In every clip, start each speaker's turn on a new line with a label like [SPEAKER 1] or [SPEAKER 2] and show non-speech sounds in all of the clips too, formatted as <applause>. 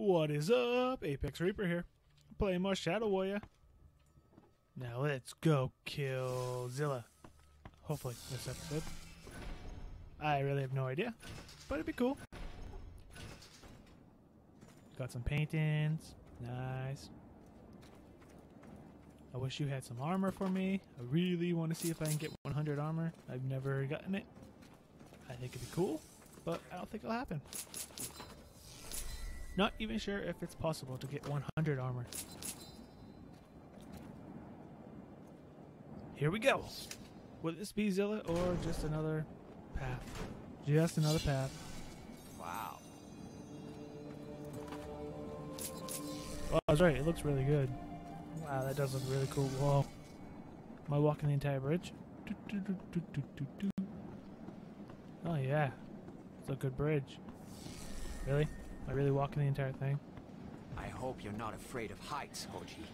[SPEAKER 1] What is up? Apex Reaper here. Playing more Shadow Warrior. Now let's go kill Zilla. Hopefully this episode. I really have no idea, but it'd be cool. Got some paintings. Nice. I wish you had some armor for me. I really want to see if I can get 100 armor. I've never gotten it. I think it'd be cool, but I don't think it'll happen. Not even sure if it's possible to get 100 armor. Here we go. Will this be Zilla or just another path? Just another path.
[SPEAKER 2] Wow.
[SPEAKER 1] Oh, I was right. It looks really good. Wow, that does look really cool. Whoa. Am I walking the entire bridge? Do, do, do, do, do, do, do. Oh, yeah. It's a good bridge. Really? I really walking the entire thing?
[SPEAKER 2] I hope you're not afraid of heights, Hoji.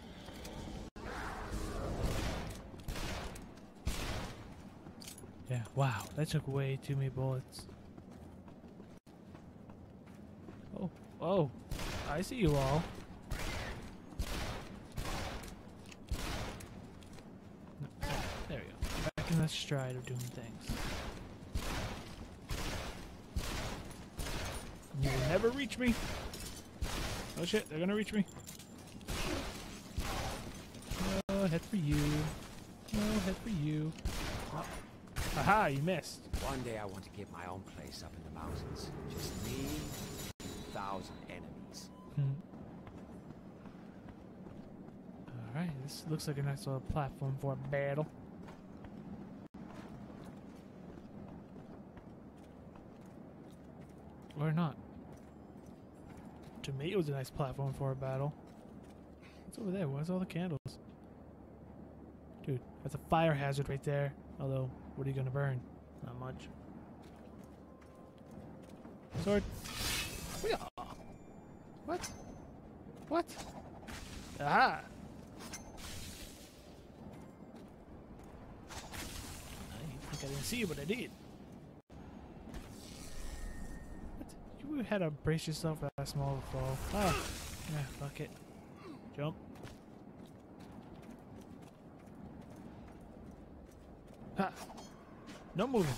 [SPEAKER 1] Yeah, wow. That took way too many bullets. Oh, oh. I see you all. There we go. Back in the stride of doing things. You will never reach me. Oh shit, they're gonna reach me. Head for you. No, head for you. Oh. Aha, you missed.
[SPEAKER 2] One day I want to get my own place up in the mountains. Just me, and a thousand enemies.
[SPEAKER 1] Hmm. Alright, this looks like a nice little platform for a battle. Or not. To me, it was a nice platform for a battle. What's over there? Where's all the candles? Dude, that's a fire hazard right there. Although, what are you gonna burn? Not much. Sword. What? What? Aha! I think I didn't see you, but I did. What? You had to brace yourself for that small fall. Ah! Yeah, fuck it. Jump. Ha! No moving.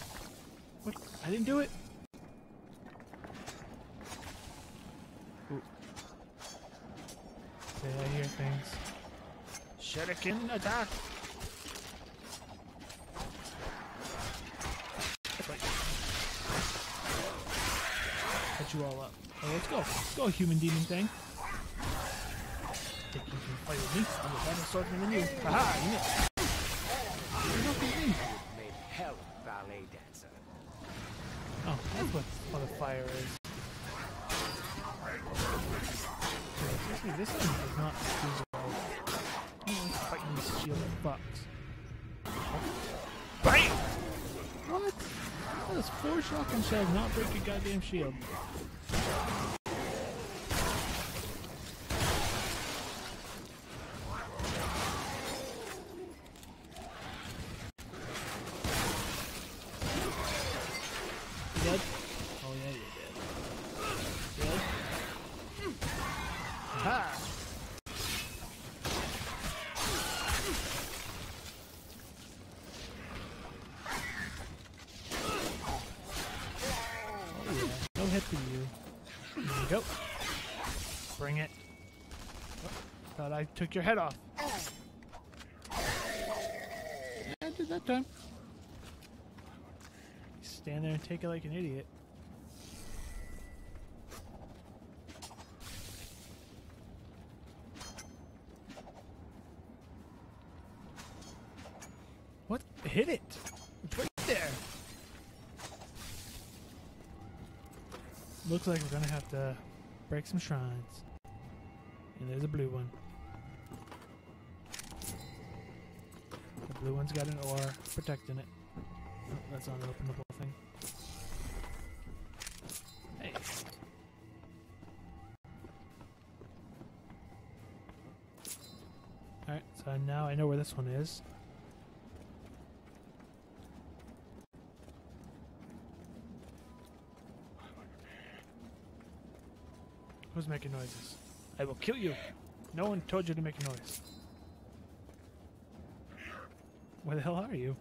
[SPEAKER 1] What? I didn't do it. Ooh. Say I hear things. Shuriken attack! You all up. Let's go. Let's go, human demon thing. Think you can with me? I'm a better than you. Haha, you. Oh, what, fire is. Seriously, this thing is not too well. I don't fighting these shield fucks. How does four shotgun shells not break your goddamn shield? You? Oh yeah, you're dead. Dead? Ha! You go. Bring it. Oh, thought I took your head off. Yeah, I did that time. Stand there and take it like an idiot. What? Hit it! It's right there! Looks like we're gonna have to break some shrines. And there's a blue one. The blue one's got an ore protecting it. Oh, that's not an openable thing. Hey. Alright, so now I know where this one is. Who's making noises? I will kill you. No one told you to make a noise. Where the hell are you?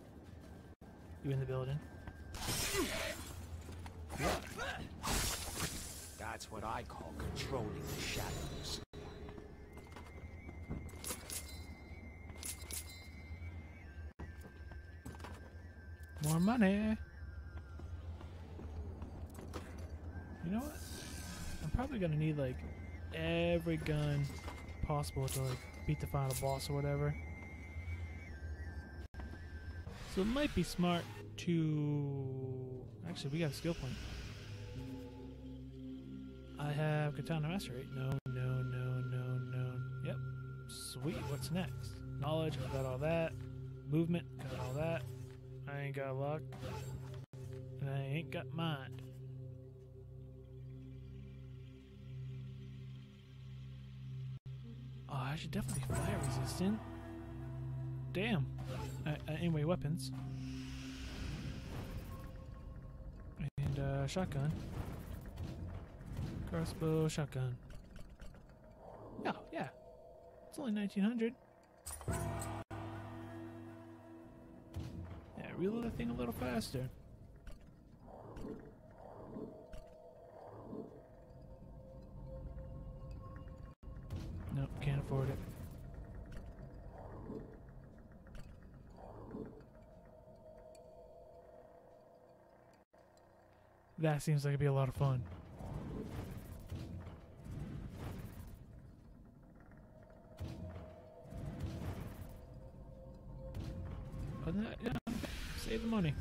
[SPEAKER 1] You in the building?
[SPEAKER 2] That's what I call controlling the shadows.
[SPEAKER 1] More money. You know what? Gonna need like every gun possible to like beat the final boss or whatever. So it might be smart to actually we got a skill point. I have Katana Master right? No, no, no, no, no. Yep. Sweet. What's next? Knowledge. I got all that. Movement. Got all that. I ain't got luck. And I ain't got mind. Should definitely be fire resistant. Damn. Uh, uh, anyway, weapons. And uh, shotgun. Crossbow, shotgun. Oh, yeah. It's only 1900. Yeah, reload that thing a little faster. Afford it. That seems like it'd be a lot of fun. Uh, yeah, save the money.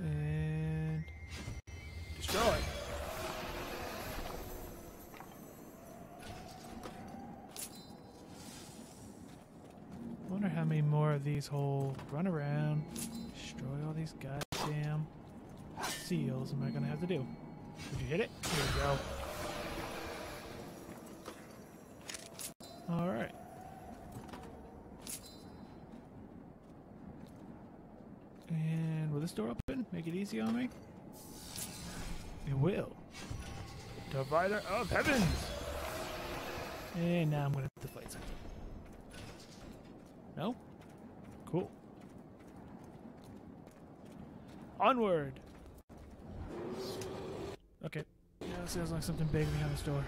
[SPEAKER 1] And destroy. Wonder how many more of these whole run around, destroy all these goddamn seals am I gonna have to do? Did you hit it? Here we go. Alright. And will this door open? Make it easy on me? It will. Divider of Heavens! And now I'm gonna have to fight something. No? Cool. Onward! Okay. Yeah, sounds like something big behind this door.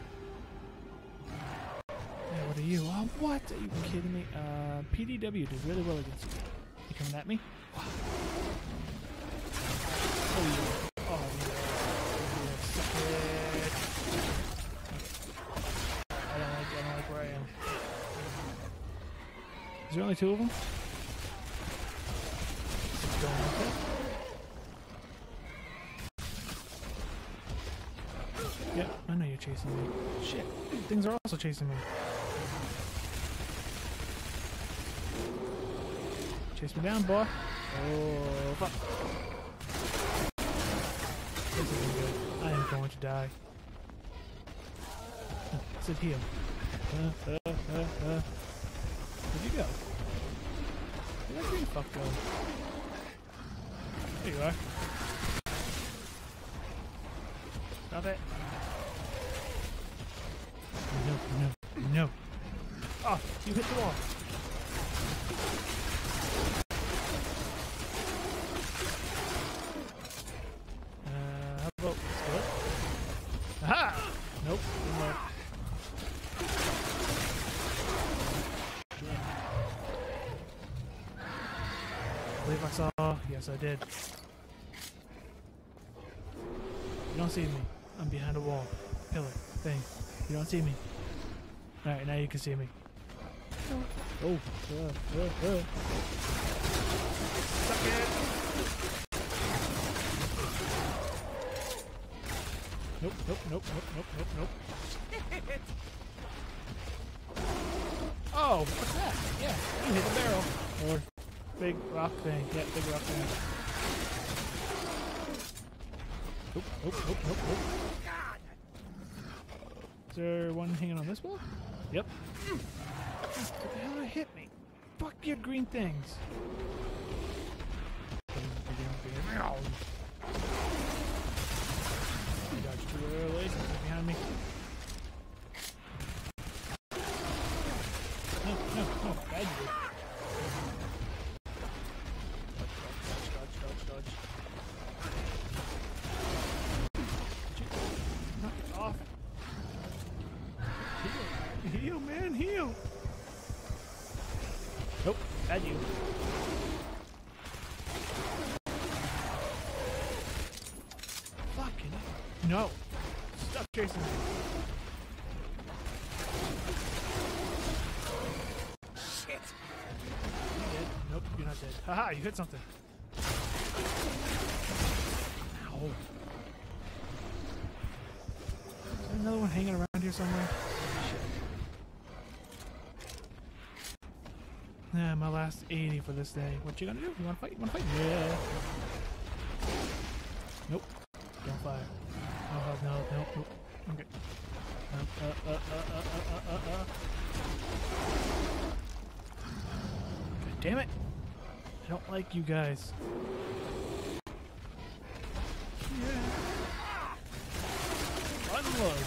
[SPEAKER 1] Yeah, what are you? Oh, what? Are you kidding me? Uh, PDW did really well against you. You coming at me? Oh, yeah. Oh. Yeah. I don't like, I don't like where I am. Is there only two of them? Chasing me. Shit, things are also chasing me. Chase me down, boy. Oh, fuck. This isn't good. I am going to die. Sit here. Uh, uh, uh. Where'd you go? Where'd green fuck go? There you are. Stop it. No, no, no. Oh, you hit the wall. Uh, how about this! Nope. I believe I saw. Yes, I did. You don't see me. I'm behind a wall, pillar, thing. You don't see me. Alright, now you can see me. Oh, uh, uh, uh. Suck it! Nope, nope, nope, nope, nope, nope, nope. Oh, what's that? Yeah, you hit the barrel. Or big rock thing. Yeah, big rock thing. Nope, nope, nope, nope, nope. Is there one hanging on this wall? Yep. What the hell hit me? Fuck you, green things. Too early. Behind me. Fucking heal. Nope, bad you. Fucking no. Stop chasing me.
[SPEAKER 2] Shit.
[SPEAKER 1] You dead? Nope, you're not dead. Haha, you hit something. Ow. Is there another one hanging around here somewhere? Shit. Yeah, my last 80 for this day. What you gonna do? You wanna fight? You wanna fight? Yeah. Nope. Don't fire. No, help, no, no, nope. Okay. Uh, uh, uh, uh, uh, uh, uh. God damn it! I don't like you guys. Yeah. Unload.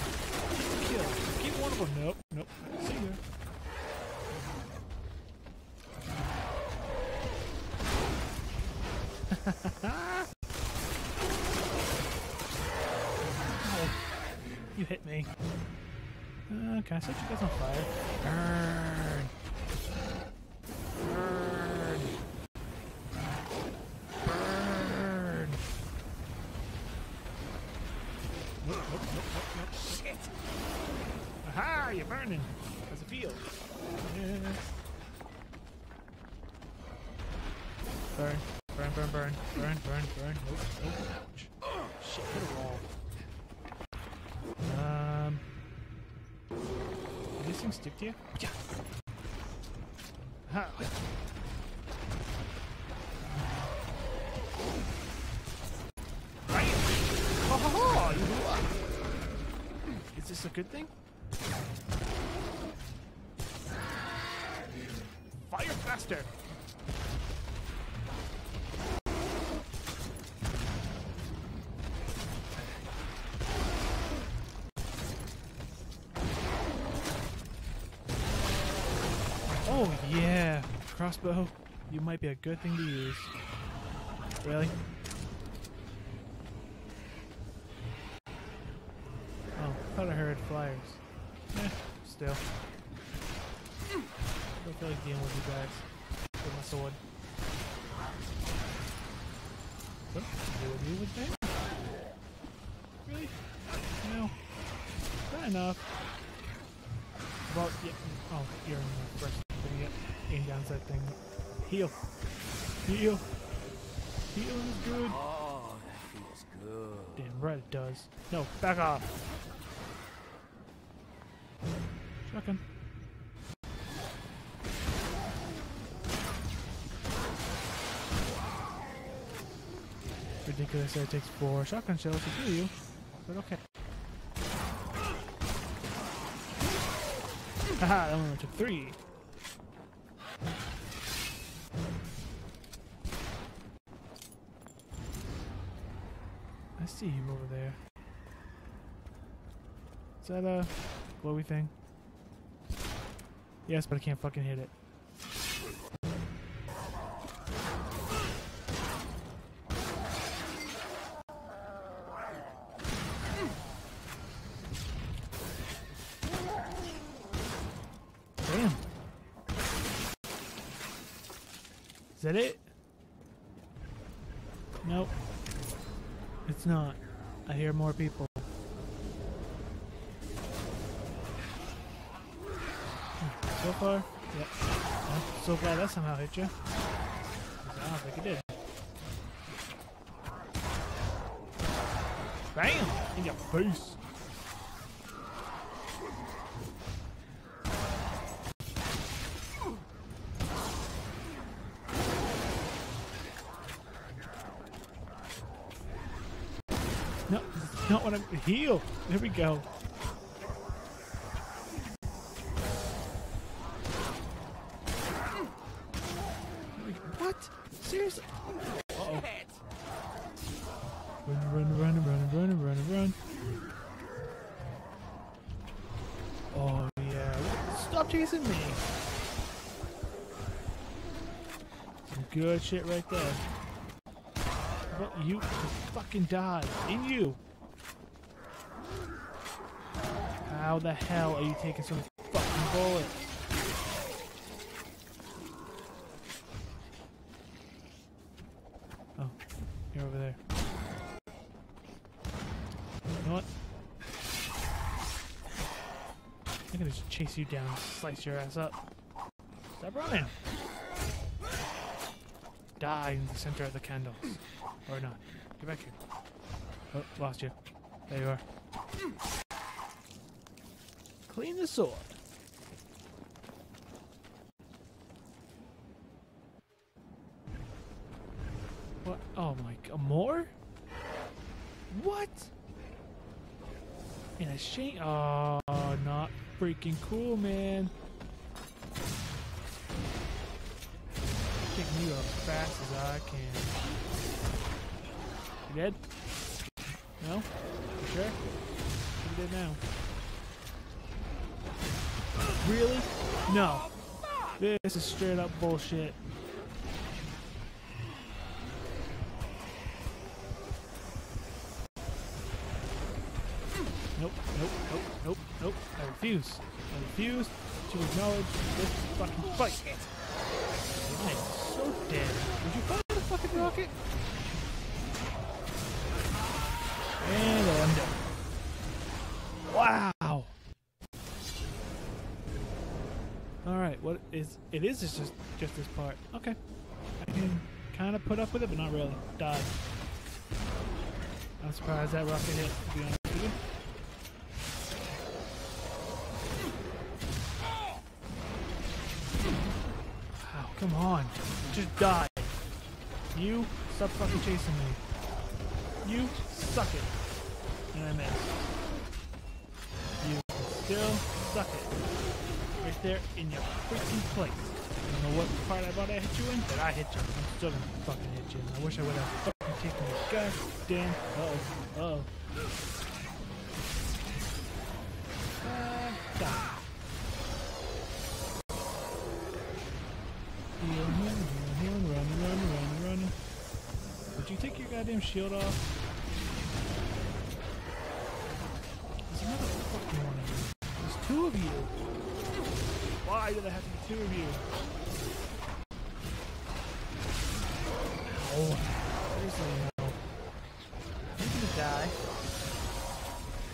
[SPEAKER 1] Kill. Keep one of them. Nope. <laughs> Oh, you hit me. Okay, I set you guys on fire? Stick to you? Yeah. Ha. Is this a good thing? Fire faster! Crossbow. You might be a good thing to use. Really? Oh, thought I heard flyers. Eh, still. Don't feel like dealing with you guys. With my sword. What? Do with you with that? Really? No. Not enough. Well, yeah. Oh, you're in the first thing. Down that thing. Heal. Heal. Heal is good.
[SPEAKER 2] Oh, that feels good.
[SPEAKER 1] Damn right it does. No, back off. Shotgun. Ridiculous that it takes four shotgun shells to kill you, but okay. Haha, that one only took three. See you over there. Is that a glowy thing? Yes, but I can't fucking hit it. Damn. Is that it? Nope. It's not. I hear more people. So far, yep. So glad that somehow hit you. I don't think it did. Bam! In your face. I'm. Heal! There we go. What? Seriously? Uh-oh.
[SPEAKER 2] Shit.
[SPEAKER 1] Run, run, run, run, run, run, run. Oh, yeah. Stop chasing me. Some good shit right there. You fucking died. In you. How the hell are you taking so fucking bullets? Oh, you're over there. You know what? I'm gonna just chase you down, slice your ass up. Stop running! Die in the center of the candles. Or not. Get back here. Oh, lost you. There you are. Clean the sword. What? Oh my god. More? What? In a shame. Oh, not freaking cool, man. Getting you as fast as I can. You dead? No? You sure? You dead now? Really? No. This is straight up bullshit. Nope, nope, nope, nope, nope. I refuse. I refuse to acknowledge this fucking fight. I am so dead. Would you fire the fucking rocket? Is it is just just this part. Okay. I can kinda put up with it, but not really. Die. I'm surprised that rocket hit, to be honest with you. Wow, come on. Just die. You stop fucking chasing me. You suck it. And I missed. You still suck it. Right there in your freaking place. I don't know what part I thought I hit you in, but I hit you. I'm still gonna fucking hit you. I wish I would have fucking taken your goddamn. Uh oh. Uh oh. Uh, die. Heal, heal, heal, heal, run, run, run, run. Would you take your goddamn shield off? Two of you. Why did I have to be two of you? Oh, seriously, no. You can just die.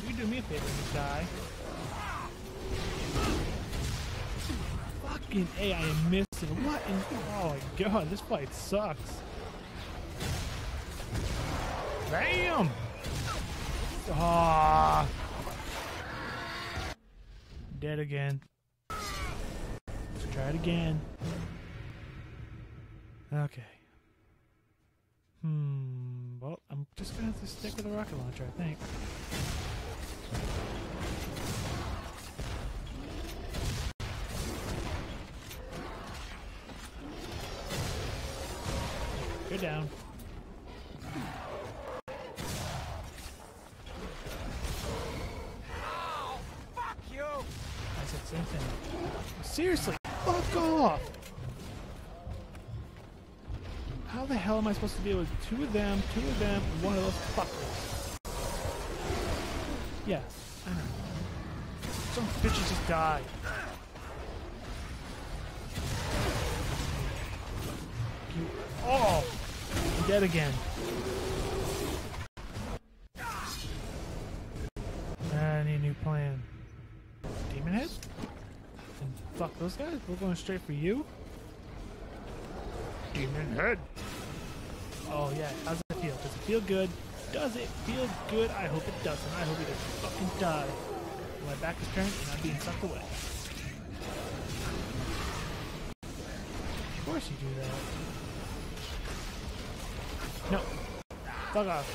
[SPEAKER 1] You do me a favor and just die. Fucking A, I am missing. What in oh my god, this fight sucks. Bam! Ah. Dead again. Let's try it again. Okay. Hmm. Well, I'm just gonna have to stick with the rocket launcher, I think. Go down. Seriously, fuck off! How the hell am I supposed to deal with two of them, two of them, and one of those fuckers? Yeah, I know. Some bitches just die. You, oh! Dead again. Those guys? We're going straight for you? Demon head. Oh yeah, how's it feel? Does it feel good? Does it feel good? I hope it doesn't. I hope you just fucking die. My back is turned and I'm being sucked away. Of course you do that. No. Fuck off.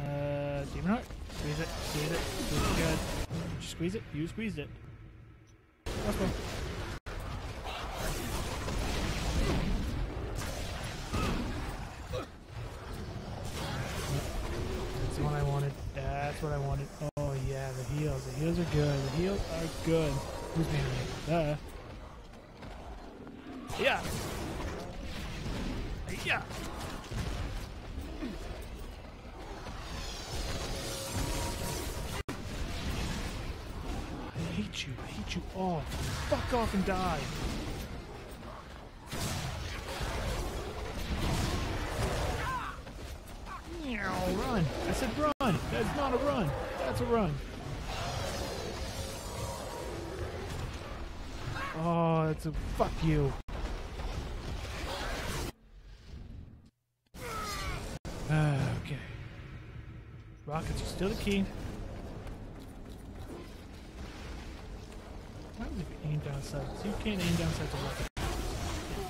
[SPEAKER 1] Uh, Demon Heart? Squeeze it, squeeze it, squeeze it good. You squeeze it? You squeezed it. Let's go. That's one I wanted. That's what I wanted. Oh yeah, the heals. The heals are good. The heals are good. Who's behind me? Uh. Yeah. Fuck off and die. Run. I said run. That's not a run. That's a run. Oh, that's a fuck you. <sighs> Okay. Rockets are still the key. Why would you down sights? You can't aim down sights a rocket.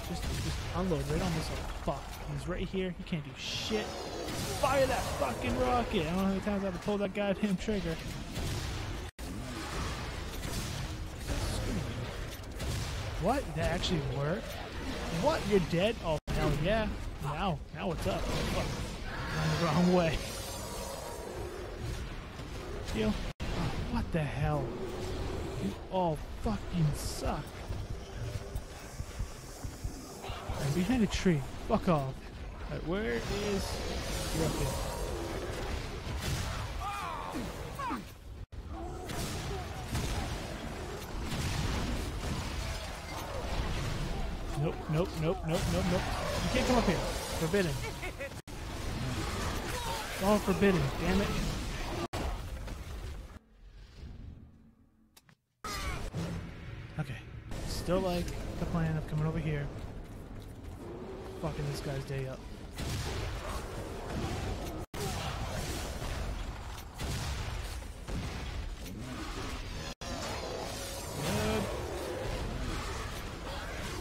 [SPEAKER 1] Just, just unload right on this little fuck. He's right here. He can't do shit. Fire that fucking rocket! I don't know how many times I have to pull that goddamn trigger. What? That actually worked? What? You're dead? Oh, hell yeah. Now, now what's up? The wrong way. You? What the hell? You all fucking suck. I'm behind a tree. Fuck off. Alright, where is... Here. Nope, nope, nope, nope, nope, nope. You can't come up here. Forbidden. All forbidden, damn it. Still like the plan of coming over here. Fucking this guy's day up. Good.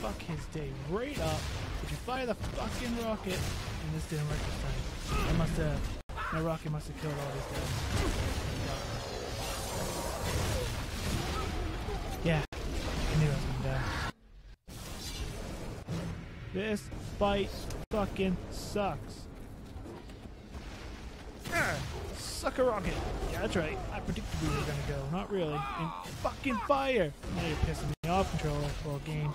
[SPEAKER 1] Fuck his day right up. If you fire the fucking rocket, and this didn't work this time. I must have, my rocket must have killed all these guys. This fight fucking sucks. Arr, sucker rocket. Yeah, that's right. I predicted we were gonna go. Not really. And fucking fire. Now you're pissing me off, controller. Full game.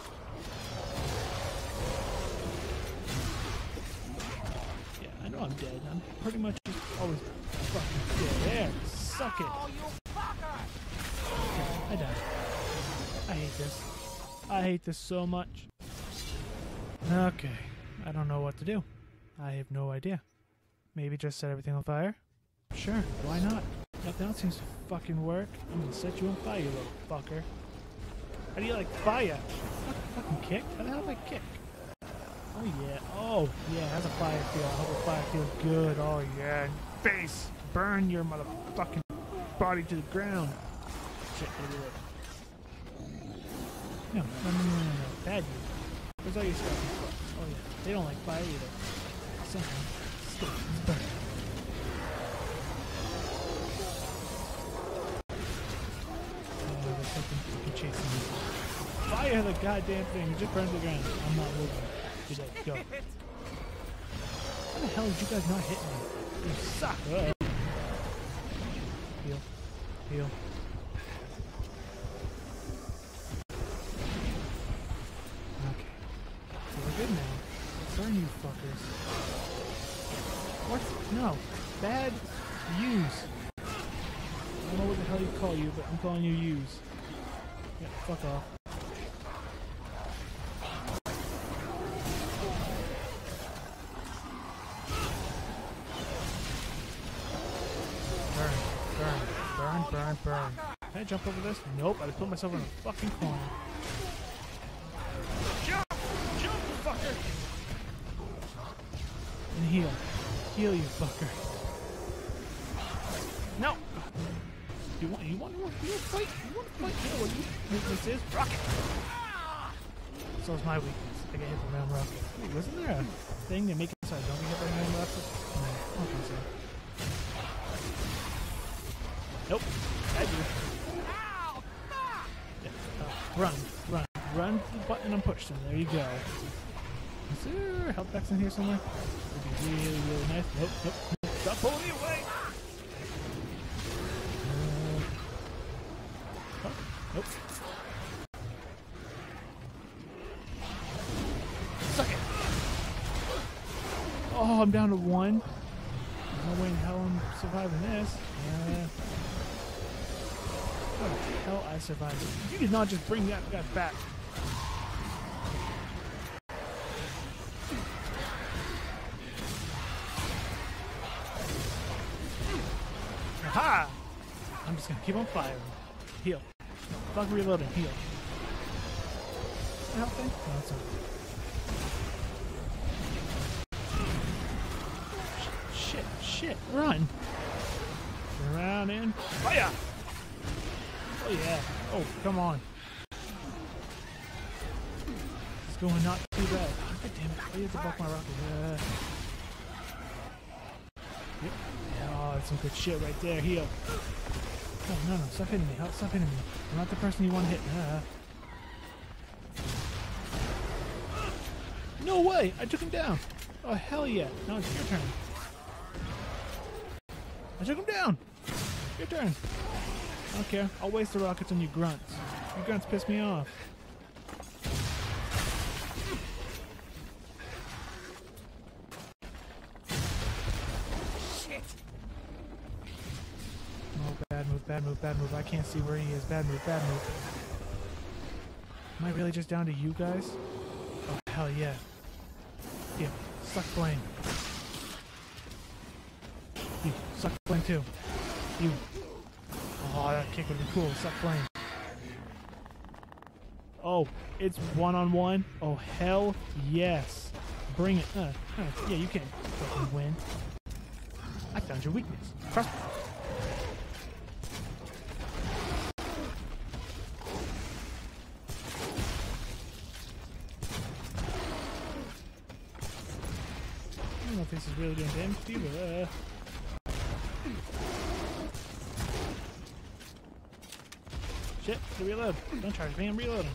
[SPEAKER 1] Yeah, I know I'm dead. I'm pretty much just always fucking dead. There. Suck it. I died. I hate this. I hate this so much. Okay. I don't know what to do. I have no idea. Maybe just set everything on fire? Sure, why not? Nothing else seems to fucking work. I'm gonna set you on fire, you little fucker. How do you like fire? Fucking kick? How the hell do I kick? Oh yeah, oh yeah, how's a fire feel? I hope a fire feels good. Oh yeah, face! Burn your motherfucking body to the ground. Shit, wait. No, no, no, no, no. Bad. Where's all your stuff? Oh yeah, they don't like fire either. Oh. Fire the goddamn thing. It just burned the ground. I'm not moving. Go. How the hell did you guys not hit me? You suck. Uh Heal. Heal. Calling you use. Yeah, fuck off. Burn, burn, burn, burn, burn. Can I jump over this? Nope, I put myself in a fucking corner. Jump! Jump, you fucker! And heal. Heal, you fucker. You want, you want, you want, you want to fight? You want to fight? You know what your weakness is? Rocket! So is my weakness. I get hit by my own rocket. Wait, wasn't there a thing to make it so I don't get hit by my own rocket? No, I don't think so. Nope. I do. Yeah. Uh, run, run, run to the button and push them. There you go. Is there health box in here somewhere? Would be really, really nice. Nope, nope, nope. Stop pulling down to one. No way in hell I'm surviving this. Uh, How the hell I survived? You did not just bring that guy back. Aha! I'm just gonna keep on firing. Heal. Fuck reloading. Heal. Helping? No, it's not. Shit, run! Turn around and fire! Oh yeah. Oh, come on. It's going not too bad. Oh, God damn it. I have to buck my rocket. Yeah. Yep. Oh, that's some good shit right there. Heal. Oh, no, no. Stop hitting me. Help, Stop hitting me. I'm not the person you want to hit. Uh. No way! I took him down! Oh, hell yeah. Now it's your turn. I took him down! Your turn. I don't care. I'll waste the rockets on you grunts. You grunts piss me off.
[SPEAKER 2] Shit!
[SPEAKER 1] Oh, bad move, bad move, bad move. I can't see where he is. Bad move, bad move. Am I really just down to you guys? Oh, hell yeah. Yeah, suck flame. You, suck flame too. You. Oh, that kick would be cool. Suck flame. Oh, it's one on one. Oh, hell yes. Bring it. Uh, uh, yeah, you can fucking win. I found your weakness. Cross. I don't know if this is really doing damage to you, but uh. Shit, to reload. Don't charge me, I'm reloading.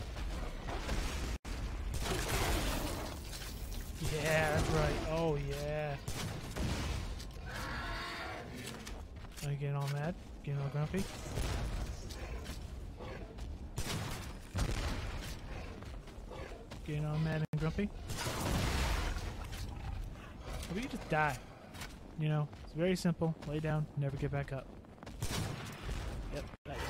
[SPEAKER 1] Yeah, that's right. Oh, yeah. Are you getting all mad? Getting all grumpy? Getting all mad and grumpy? Or could just die. You know, it's very simple. Lay down, never get back up. Yep, that is.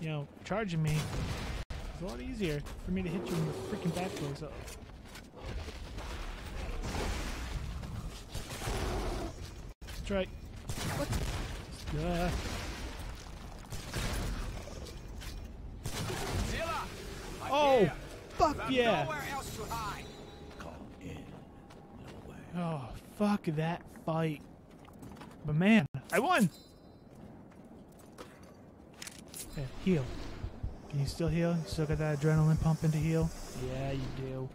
[SPEAKER 1] You know, charging me is a lot easier for me to hit you in the freaking back door, so. That's right. What? Uh,
[SPEAKER 2] Zilla! I'm
[SPEAKER 1] Oh,
[SPEAKER 2] here.
[SPEAKER 1] fuck
[SPEAKER 2] There's
[SPEAKER 1] yeah! Oh, fuck that fight. But man, I won! Yeah, heal. Can you still heal? You still got that adrenaline pumping to heal? Yeah, you do.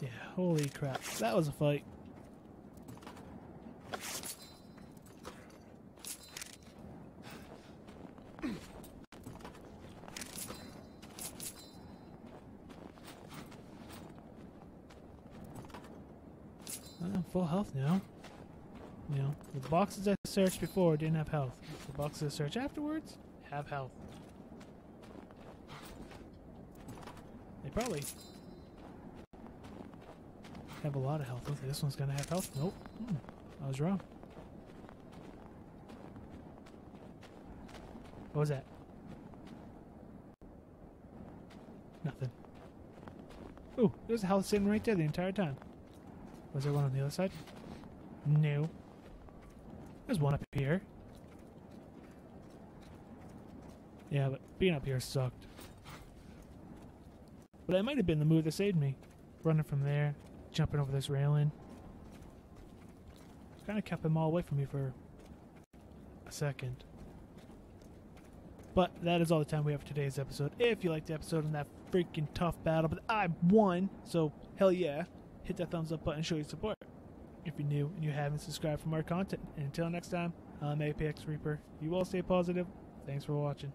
[SPEAKER 1] Yeah, holy crap. That was a fight. I'm full health now. You know, the boxes I searched before didn't have health. The boxes I searched afterwards have health. They probably have a lot of health. Okay, this one's gonna have health. Nope. Hmm, I was wrong. What was that? Nothing. Ooh, there's a health sitting right there the entire time. Was there one on the other side? No. There's one up here. Yeah, but being up here sucked. But that might have been the move that saved me. Running from there, jumping over this railing. Kind of kept them all away from me for a second. But that is all the time we have for today's episode. If you liked the episode and that freaking tough battle, but I won, so hell yeah hit that thumbs up button, show your support. If you're new and you haven't subscribed for more content. And until next time, I'm Apex Reaper. You all stay positive. Thanks for watching.